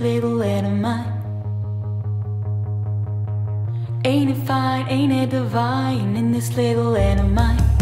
little head of mine. Ain't it fine, ain't it divine in this little head of mine?